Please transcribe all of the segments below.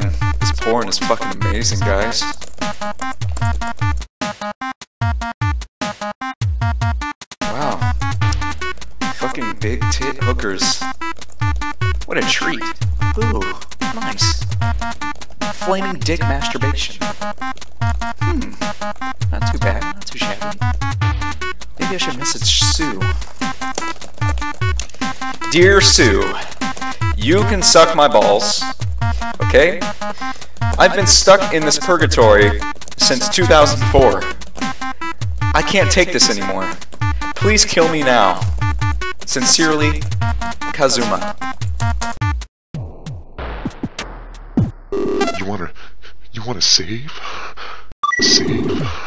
man, this porn is fucking amazing, guys. Wow. Fucking big tit hookers. What a treat. Ooh, nice. Flaming dick masturbation. Hmm. Not too bad, not too shabby. Maybe I should message Sue. Dear Sue, you can suck my balls. Okay? I've been stuck in this purgatory since 2004. I can't take this anymore. Please kill me now. Sincerely, Kazuma. You wanna, you wanna save? Save.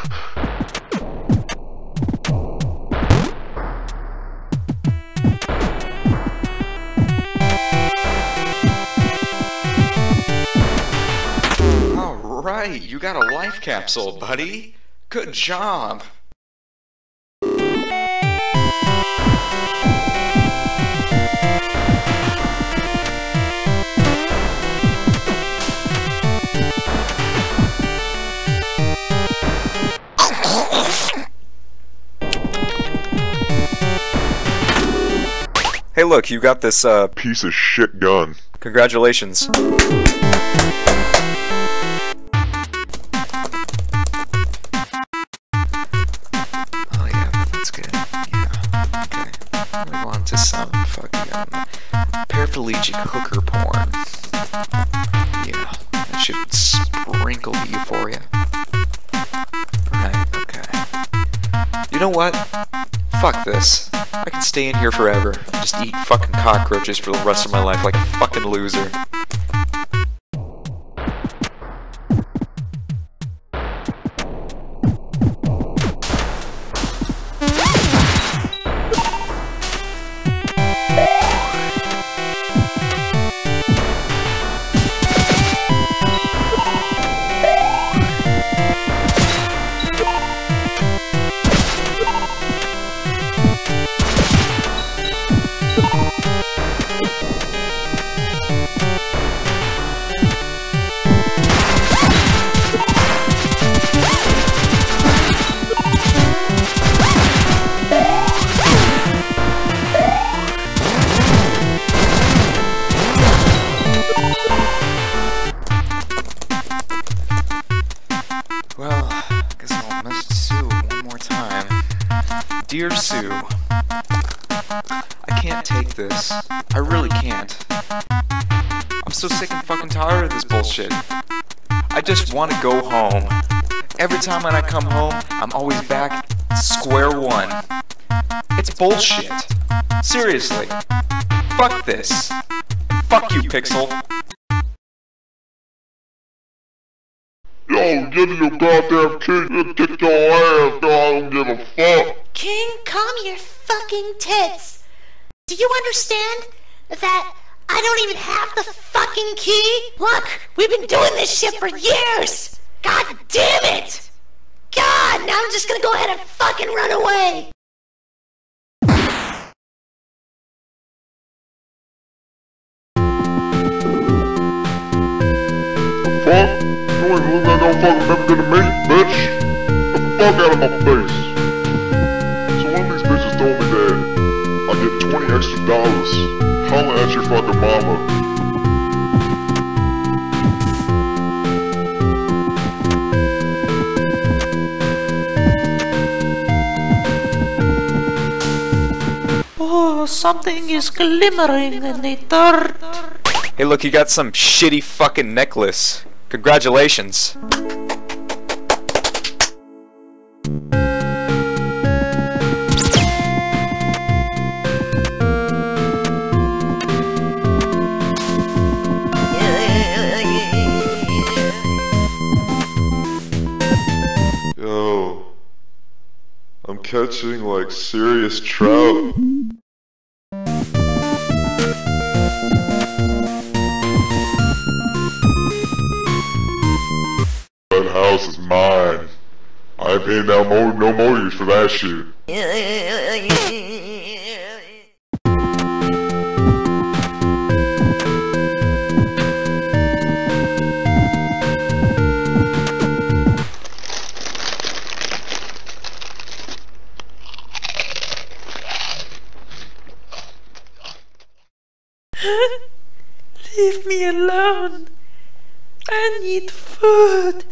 Alright, you got a life capsule, buddy. Good job. Hey look, you got this, uh, Piece of shit gun. congratulations. Move on to some fucking paraplegic hooker porn. Yeah, that should sprinkle the euphoria. Right, okay. You know what? Fuck this. I can stay in here forever. Just eat fucking cockroaches for the rest of my life like a fucking loser. Dear Sue, I can't take this. I really can't. I'm so sick and fucking tired of this bullshit. I just want to go home. Every time when I come home, I'm always back square one. It's bullshit. Seriously. Fuck this. Fuck you, Pixel. Yo, give your goddamn kid and kick your ass, yo, I don't give a fuck. King, calm your fucking tits. Do you understand that I don't even have the fucking key? Look, we've been doing this shit for years. God damn it. God, now I'm just gonna go ahead and fucking run away. Something is glimmering in the dirt. Hey, look, you got some shitty fucking necklace. Congratulations. Yo, I'm catching like serious trout. that house is mine. I ain't paying no, more no mortgage for that shit. Leave me alone. I need food.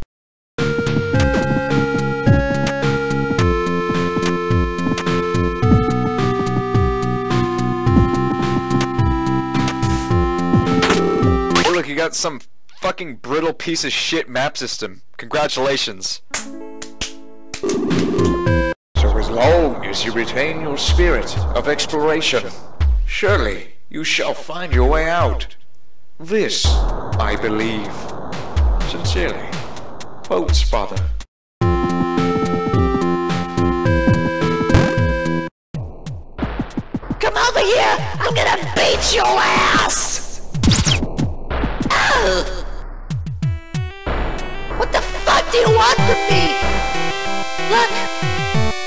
Got some fucking brittle piece of shit map system. Congratulations. So as long as you retain your spirit of exploration, surely you shall find your way out. This, I believe. Sincerely, Boat's father. Come over here! I'm gonna beat your ass! Do you want from me? Look,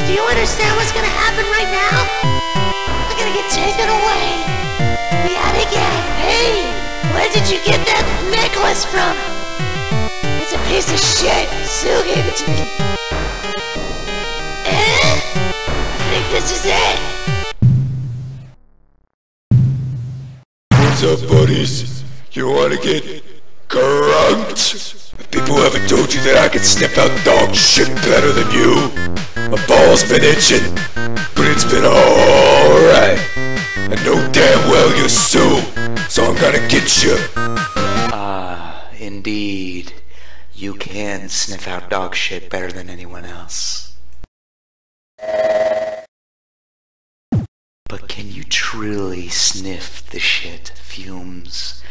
do you understand what's gonna happen right now? I'm gonna get taken away. Yet again. Hey, where did you get that necklace from? It's a piece of shit. Sue gave it to me. Eh? I think this is it. What's up, buddies? You wanna get crunked? If people haven't told you that I can sniff out dog shit better than you, my balls been itching, but it's been alright. I know damn well you're Sue, so I'm gonna get you. Ah, indeed. You can sniff out dog shit better than anyone else. But can you truly sniff the shit fumes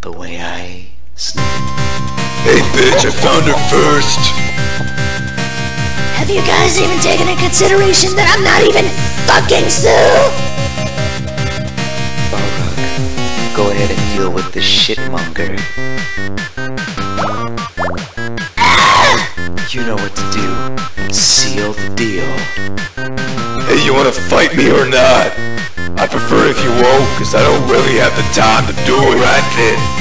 the way I sniff? Hey bitch, I found her first. Have you guys even taken into consideration that I'm not even fucking Sue? Balrog, go ahead and deal with the shitmonger. Ah! You know what to do. Seal the deal. Hey, you wanna fight me or not? I prefer if you won't, cause I don't really have the time to do it right then.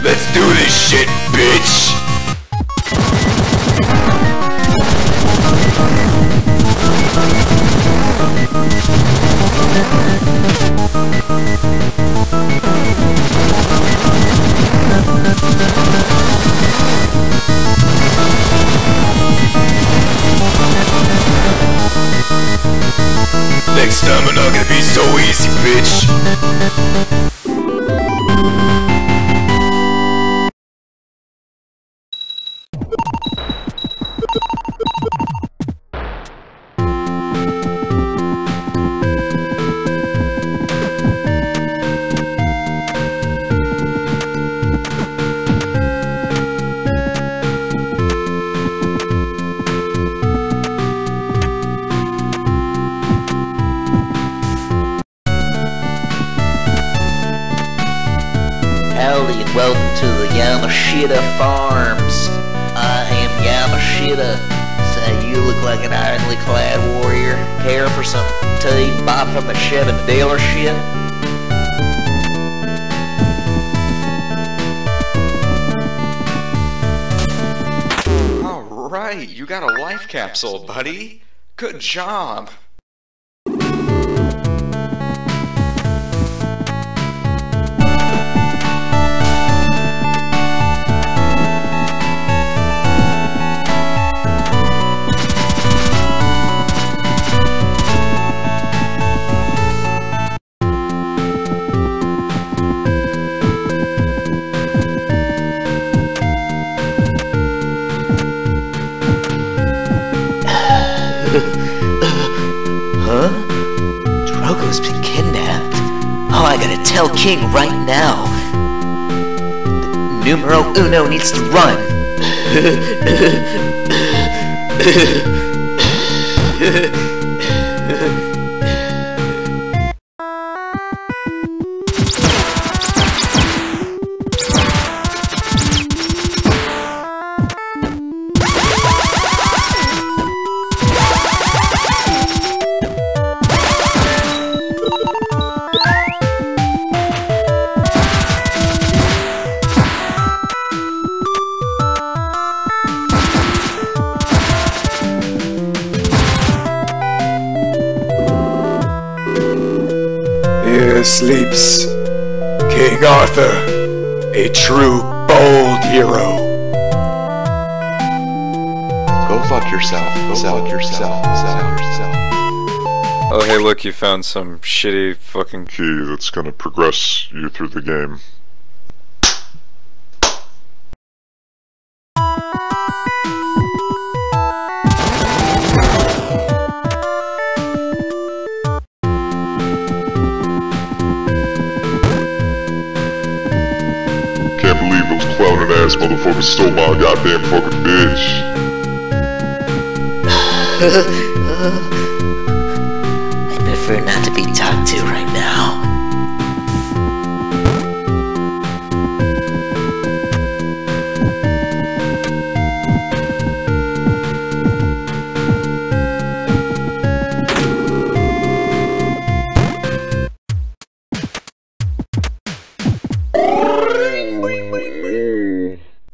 Let's do this shit, bitch! From the Chevy dealership? Alright, you got a life capsule, buddy. Good job. Been kidnapped. Oh, I gotta tell King right now. Numero uno needs to run. Here sleeps King Arthur. A true, bold hero. Go fuck yourself. Go fuck yourself. Fuck yourself. Oh, hey, look, you found some shitty fucking. Key that's gonna progress you through the game. Ass motherfuckers stole my goddamn fucking bitch. I prefer not to be talked to right now.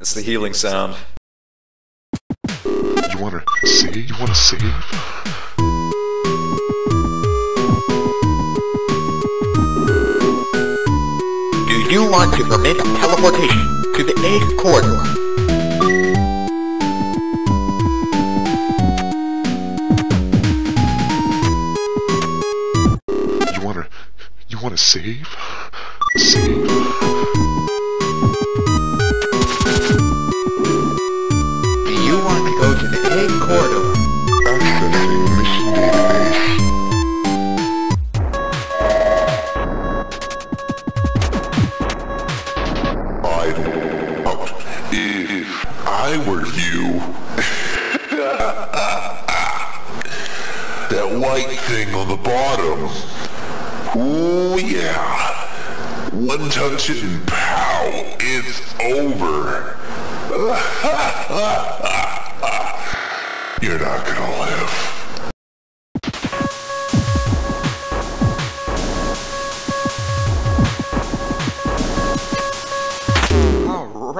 It's the healing sound. You wanna save? You wanna save? Do you want to permit teleportation to the egg corridor? Egg corridor?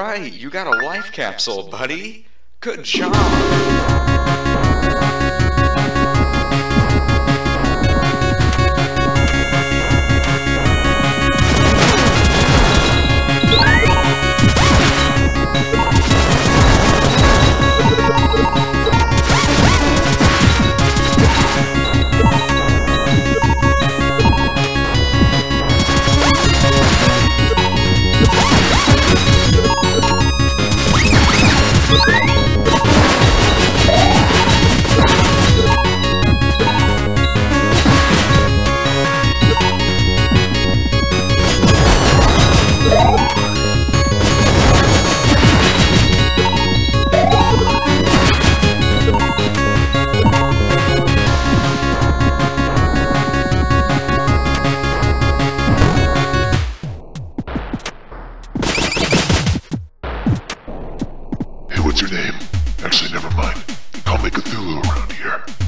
Alright, you got a life capsule, buddy. Good job.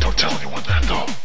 Don't tell anyone that, though.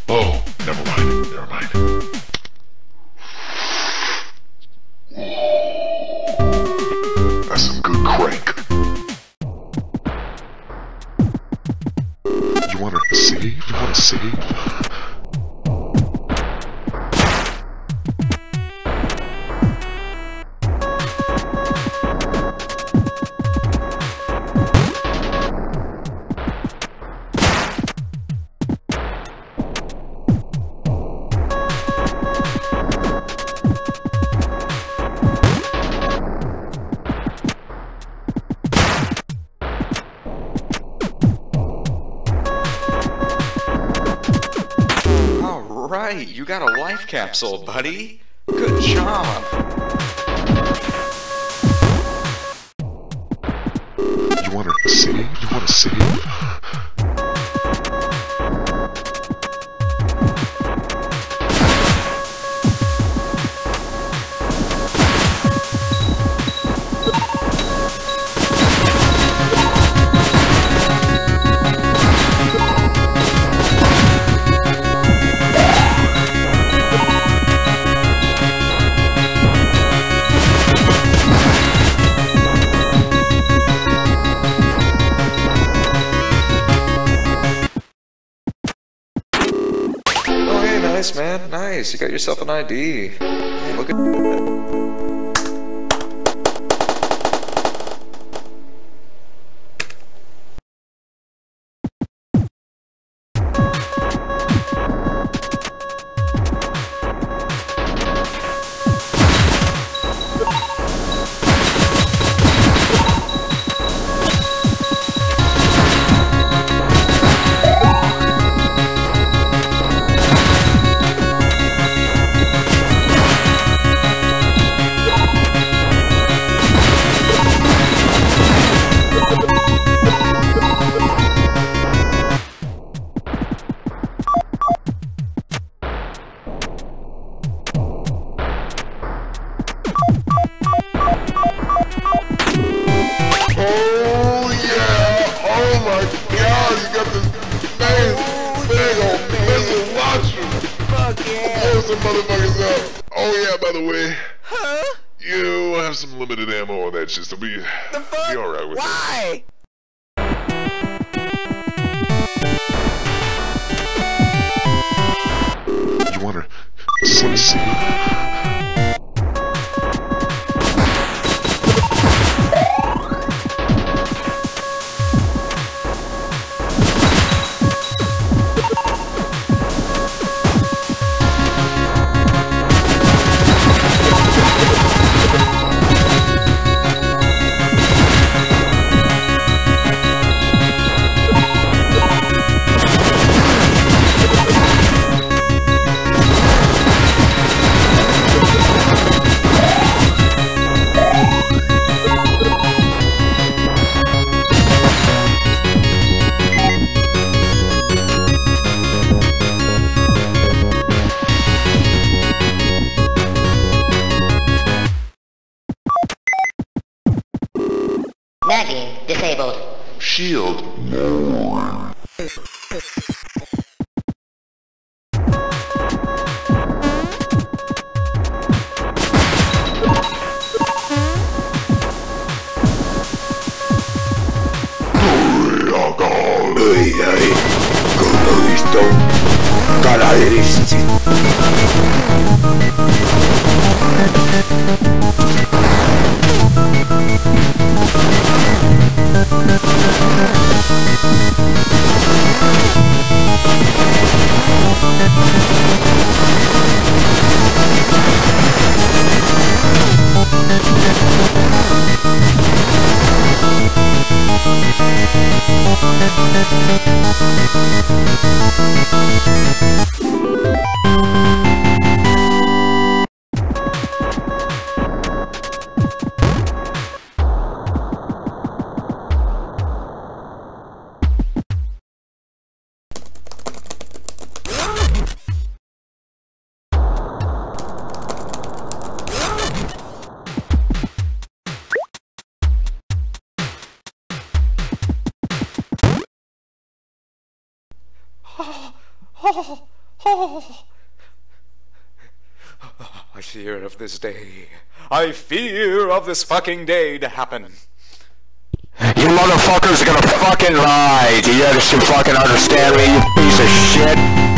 Life capsule, buddy. Good job. You got yourself an ID. Look at by the way, huh? You have some limited ammo on that shit, so be, be alright with Why? it. You wanna, just Disabled. Shield lowering. Hey, hey, go, go, Con lo visto. Caladristi. I fear of this day. I fear of this fucking day to happen. You motherfuckers are gonna fucking lie. Do you understand, fucking understand me, you piece of